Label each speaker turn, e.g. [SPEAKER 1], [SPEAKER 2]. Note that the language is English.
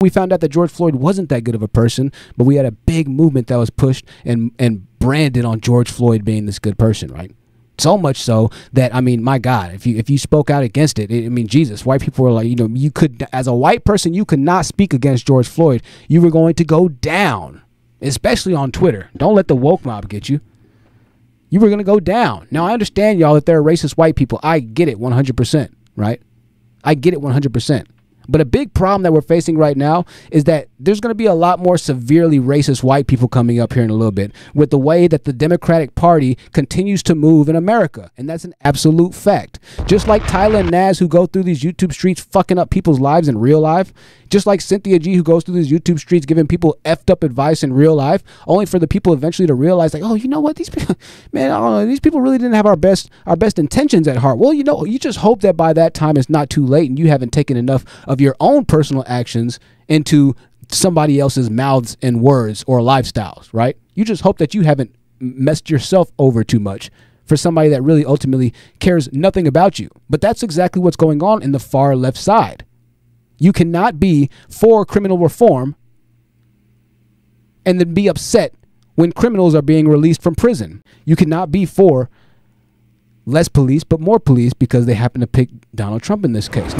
[SPEAKER 1] We found out that George Floyd wasn't that good of a person, but we had a big movement that was pushed and and branded on George Floyd being this good person, right? So much so that I mean, my God, if you if you spoke out against it, I mean, Jesus, white people were like, you know, you could as a white person, you could not speak against George Floyd. You were going to go down, especially on Twitter. Don't let the woke mob get you. You were going to go down. Now I understand y'all that there are racist white people. I get it 100%, right? I get it 100%. But a big problem that we're facing right now is that there's going to be a lot more severely racist white people coming up here in a little bit with the way that the Democratic Party continues to move in America. And that's an absolute fact. Just like Tyler and Naz, who go through these YouTube streets fucking up people's lives in real life, just like Cynthia G, who goes through these YouTube streets giving people effed up advice in real life, only for the people eventually to realize, like, oh, you know what, these people, man, know, these people really didn't have our best our best intentions at heart. Well, you know, you just hope that by that time it's not too late and you haven't taken enough of your own personal actions into somebody else's mouths and words or lifestyles, right? You just hope that you haven't messed yourself over too much for somebody that really ultimately cares nothing about you. But that's exactly what's going on in the far left side. You cannot be for criminal reform and then be upset when criminals are being released from prison. You cannot be for less police, but more police because they happen to pick Donald Trump in this case.